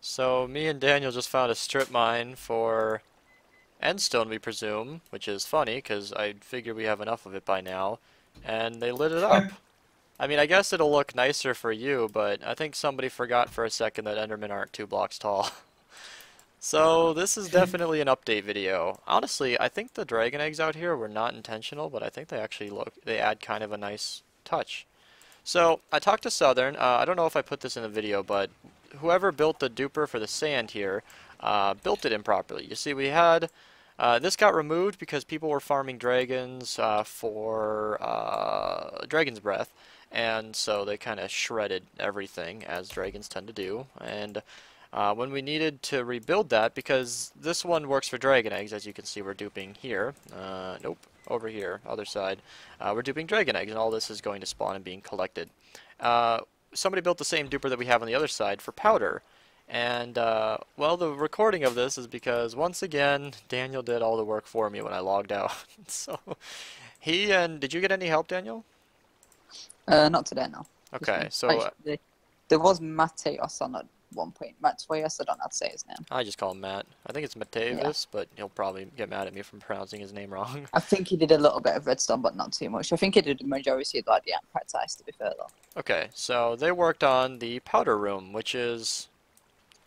so me and Daniel just found a strip mine for endstone, we presume, which is funny because I figure we have enough of it by now, and they lit it up. I mean, I guess it'll look nicer for you, but I think somebody forgot for a second that Endermen aren't two blocks tall. so this is definitely an update video. Honestly, I think the dragon eggs out here were not intentional, but I think they actually look, they add kind of a nice touch. So I talked to Southern. Uh, I don't know if I put this in the video, but whoever built the duper for the sand here uh, built it improperly. You see, we had uh, this got removed because people were farming dragons uh, for uh, Dragon's Breath, and so they kind of shredded everything as dragons tend to do. And uh, when we needed to rebuild that because this one works for dragon eggs as you can see we're duping here. Uh, nope over here other side. We're duping dragon eggs and all this is going to spawn and being collected somebody built the same duper that we have on the other side for powder. And uh, well the recording of this is because once again Daniel did all the work for me when I logged out. So he and did you get any help Daniel? Uh, not today, no. Okay, so uh, there was Mateos on at one point. Mateos, I don't know how to say his name. I just call him Matt. I think it's Mateus, yeah. but he'll probably get mad at me for pronouncing his name wrong. I think he did a little bit of redstone, but not too much. I think he did the majority of like the Ampratice, to be fair, though. Okay, so they worked on the powder room, which is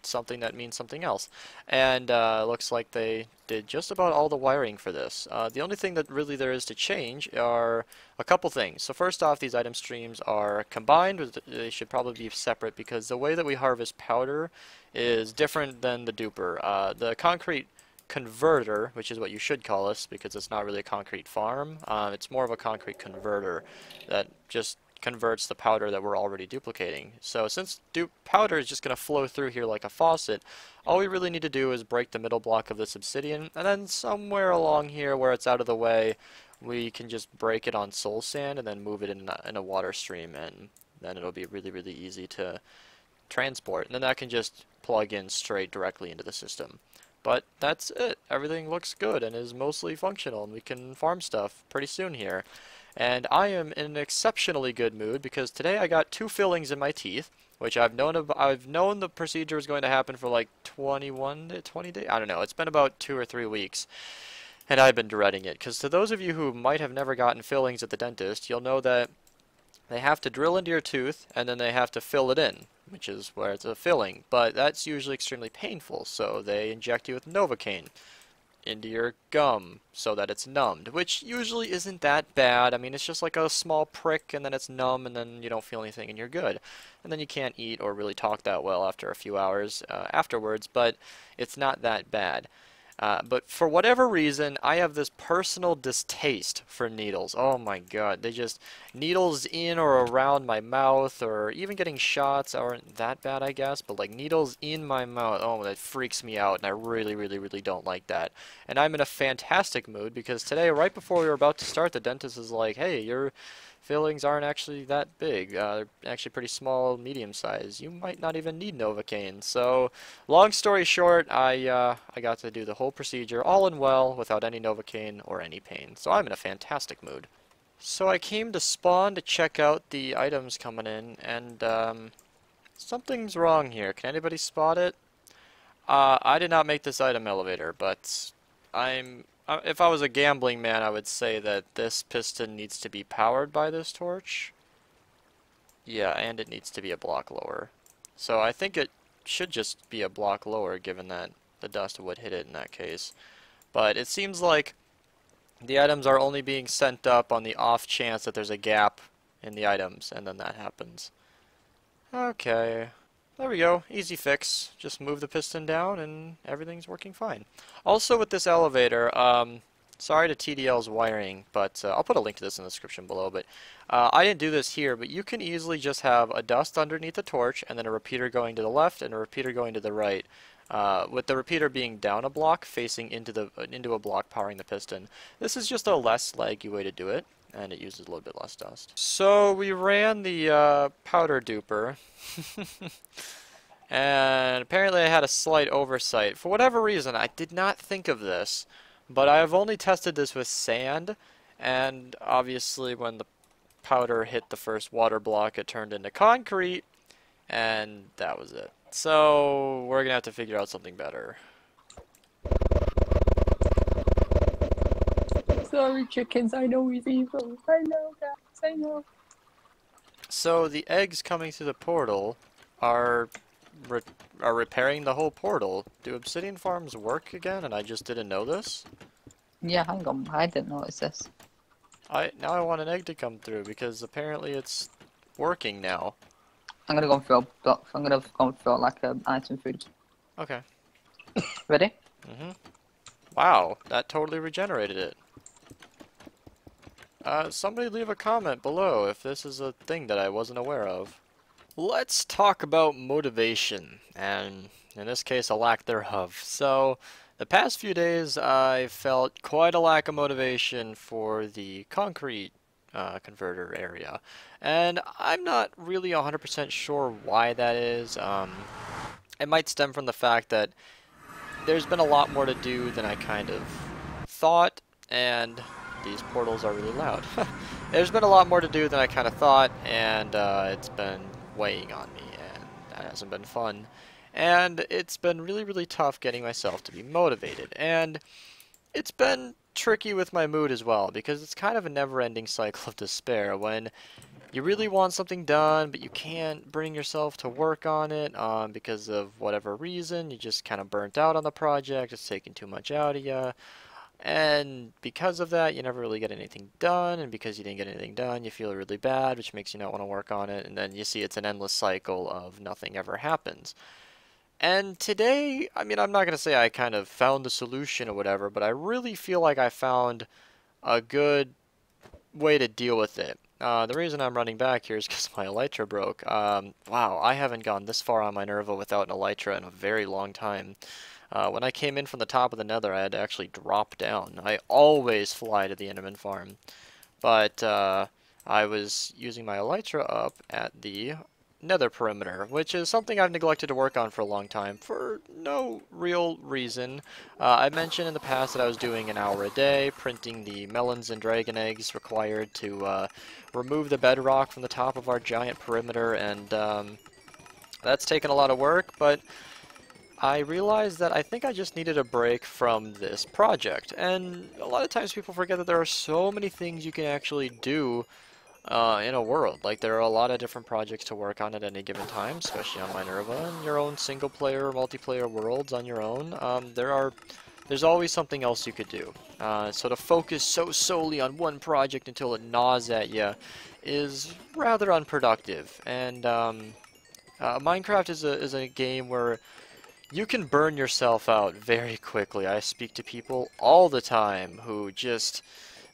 something that means something else. And uh, looks like they did just about all the wiring for this. Uh, the only thing that really there is to change are a couple things. So first off, these item streams are combined. They should probably be separate because the way that we harvest powder is different than the duper. Uh, the concrete converter, which is what you should call us because it's not really a concrete farm. Uh, it's more of a concrete converter that just converts the powder that we're already duplicating. So since powder is just going to flow through here like a faucet, all we really need to do is break the middle block of this obsidian, and then somewhere along here where it's out of the way, we can just break it on soul sand and then move it in in a water stream, and then it'll be really, really easy to transport. And then that can just plug in straight directly into the system. But that's it. Everything looks good and is mostly functional, and we can farm stuff pretty soon here. And I am in an exceptionally good mood because today I got two fillings in my teeth, which I've known about, I've known the procedure was going to happen for like 21 to 20 days. I don't know. It's been about two or three weeks. And I've been dreading it because to those of you who might have never gotten fillings at the dentist, you'll know that they have to drill into your tooth and then they have to fill it in, which is where it's a filling. But that's usually extremely painful, so they inject you with Novocaine into your gum so that it's numbed, which usually isn't that bad. I mean, it's just like a small prick and then it's numb and then you don't feel anything and you're good. And then you can't eat or really talk that well after a few hours uh, afterwards, but it's not that bad. Uh, but for whatever reason, I have this personal distaste for needles. Oh my god, they just, needles in or around my mouth, or even getting shots aren't that bad, I guess, but like needles in my mouth, oh, that freaks me out, and I really, really, really don't like that. And I'm in a fantastic mood, because today, right before we were about to start, the dentist is like, hey, you're fillings aren't actually that big. Uh, they're actually pretty small, medium size. You might not even need Novocaine. So, long story short, I uh, I got to do the whole procedure all in well without any Novocaine or any pain. So I'm in a fantastic mood. So I came to spawn to check out the items coming in, and um, something's wrong here. Can anybody spot it? Uh, I did not make this item elevator, but I'm Uh, if I was a gambling man, I would say that this piston needs to be powered by this torch. Yeah, and it needs to be a block lower. So I think it should just be a block lower, given that the dust would hit it in that case. But it seems like the items are only being sent up on the off chance that there's a gap in the items, and then that happens. Okay. There we go, easy fix. Just move the piston down and everything's working fine. Also with this elevator, um, sorry to TDL's wiring, but uh, I'll put a link to this in the description below, but uh, I didn't do this here, but you can easily just have a dust underneath the torch and then a repeater going to the left and a repeater going to the right. Uh, with the repeater being down a block facing into the into a block powering the piston. This is just a less laggy way to do it and it uses a little bit less dust. So we ran the uh, powder duper, and apparently I had a slight oversight. For whatever reason, I did not think of this, but I have only tested this with sand, and obviously when the powder hit the first water block, it turned into concrete, and that was it. So we're gonna have to figure out something better. Sorry, chickens. I know he's evil. I know, guys. I know. So the eggs coming through the portal are re are repairing the whole portal. Do obsidian farms work again? And I just didn't know this. Yeah, hang on. I didn't notice this. I now I want an egg to come through because apparently it's working now. I'm gonna go and fill. I'm gonna go and fill like um, item food. Okay. Ready? Mhm. Wow, that totally regenerated it. Uh, somebody leave a comment below if this is a thing that I wasn't aware of. Let's talk about motivation, and in this case, a lack thereof. So, the past few days, I felt quite a lack of motivation for the concrete uh, converter area, and I'm not really 100% sure why that is. Um, it might stem from the fact that there's been a lot more to do than I kind of thought, and these portals are really loud. there's been a lot more to do than I kind of thought, and uh, it's been weighing on me, and that hasn't been fun. And it's been really, really tough getting myself to be motivated, and it's been tricky with my mood as well, because it's kind of a never-ending cycle of despair when you really want something done, but you can't bring yourself to work on it um, because of whatever reason. You just kind of burnt out on the project. It's taking too much out of you. And because of that, you never really get anything done. And because you didn't get anything done, you feel really bad, which makes you not want to work on it. And then you see it's an endless cycle of nothing ever happens. And today, I mean, I'm not going to say I kind of found the solution or whatever, but I really feel like I found a good way to deal with it. Uh, the reason I'm running back here is because my Elytra broke. Um, wow, I haven't gone this far on Minerva without an Elytra in a very long time. Uh, when I came in from the top of the nether, I had to actually drop down. I always fly to the Enderman farm. But uh, I was using my Elytra up at the nether perimeter, which is something I've neglected to work on for a long time for no real reason. Uh, I mentioned in the past that I was doing an hour a day, printing the melons and dragon eggs required to uh, remove the bedrock from the top of our giant perimeter, and um, that's taken a lot of work, but I realized that I think I just needed a break from this project. And a lot of times people forget that there are so many things you can actually do uh, in a world. Like there are a lot of different projects to work on at any given time, especially on Minerva and your own single player, multiplayer worlds on your own. Um, there are there's always something else you could do. Uh, so to focus so solely on one project until it gnaws at you is rather unproductive. And um, uh, Minecraft is a, is a game where you can burn yourself out very quickly. I speak to people all the time who just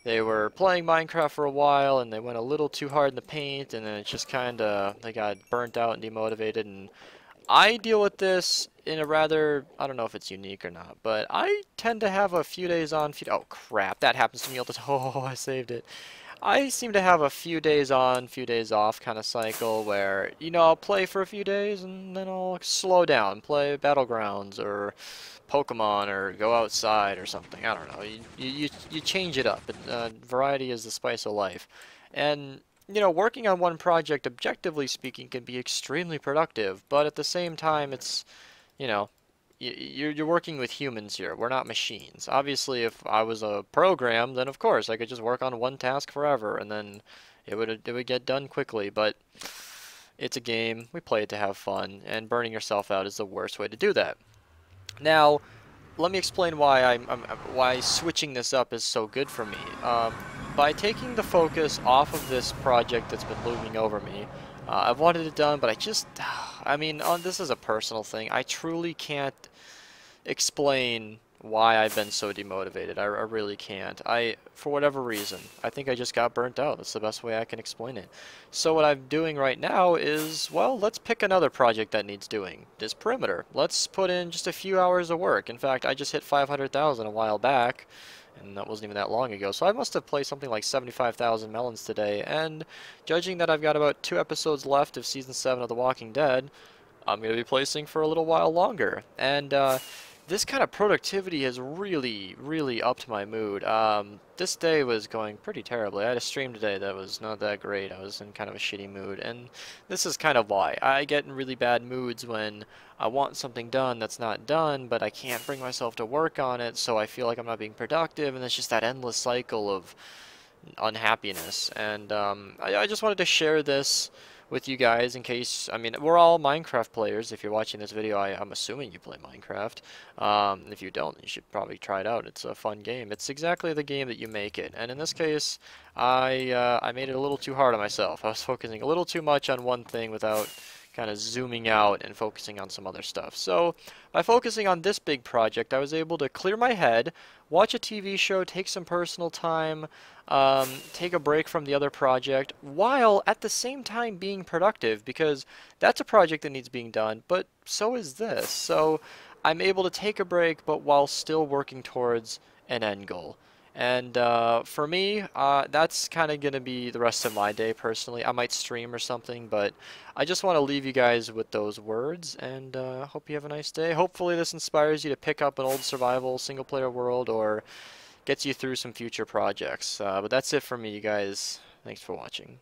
they were playing Minecraft for a while and they went a little too hard in the paint and then it just kind of they got burnt out and demotivated and I deal with this in a rather I don't know if it's unique or not but I tend to have a few days on few oh crap that happens to me all the time oh I saved it I seem to have a few days on, few days off kind of cycle where, you know, I'll play for a few days and then I'll slow down, play Battlegrounds or Pokemon or go outside or something. I don't know. You, you, you change it up. Uh, variety is the spice of life. And, you know, working on one project, objectively speaking, can be extremely productive, but at the same time, it's, you know, you're, you're working with humans here. We're not machines. Obviously, if I was a program, then of course I could just work on one task forever, and then it would it would get done quickly. But it's a game. We play it to have fun, and burning yourself out is the worst way to do that. Now, let me explain why I'm, I'm why switching this up is so good for me. Um, by taking the focus off of this project that's been looming over me, uh, I've wanted it done, but I just, I mean, on this is a personal thing. I truly can't explain why I've been so demotivated. I, I, really can't. I, for whatever reason, I think I just got burnt out. That's the best way I can explain it. So what I'm doing right now is, well, let's pick another project that needs doing. This perimeter. Let's put in just a few hours of work. In fact, I just hit 500,000 a while back, and that wasn't even that long ago. So I must have played something like 75,000 melons today, and judging that I've got about two episodes left of Season 7 of The Walking Dead, I'm going to be placing for a little while longer. And, uh, this kind of productivity has really, really upped my mood. Um, this day was going pretty terribly. I had a stream today that was not that great. I was in kind of a shitty mood, and this is kind of why. I get in really bad moods when I want something done that's not done, but I can't bring myself to work on it, so I feel like I'm not being productive, and it's just that endless cycle of unhappiness. And um, I, I just wanted to share this with you guys in case, I mean, we're all Minecraft players. If you're watching this video, I, am assuming you play Minecraft. Um, if you don't, you should probably try it out. It's a fun game. It's exactly the game that you make it. And in this case, I, uh, I made it a little too hard on myself. I was focusing a little too much on one thing without kind of zooming out and focusing on some other stuff. So by focusing on this big project, I was able to clear my head, watch a TV show, take some personal time, um, take a break from the other project, while at the same time being productive, because that's a project that needs being done, but so is this. So I'm able to take a break, but while still working towards an end goal. And uh, for me, uh, that's kind of going to be the rest of my day personally. I might stream or something, but I just want to leave you guys with those words, and uh, hope you have a nice day. Hopefully this inspires you to pick up an old survival single-player world or gets you through some future projects. Uh, but that's it for me, you guys. Thanks for watching.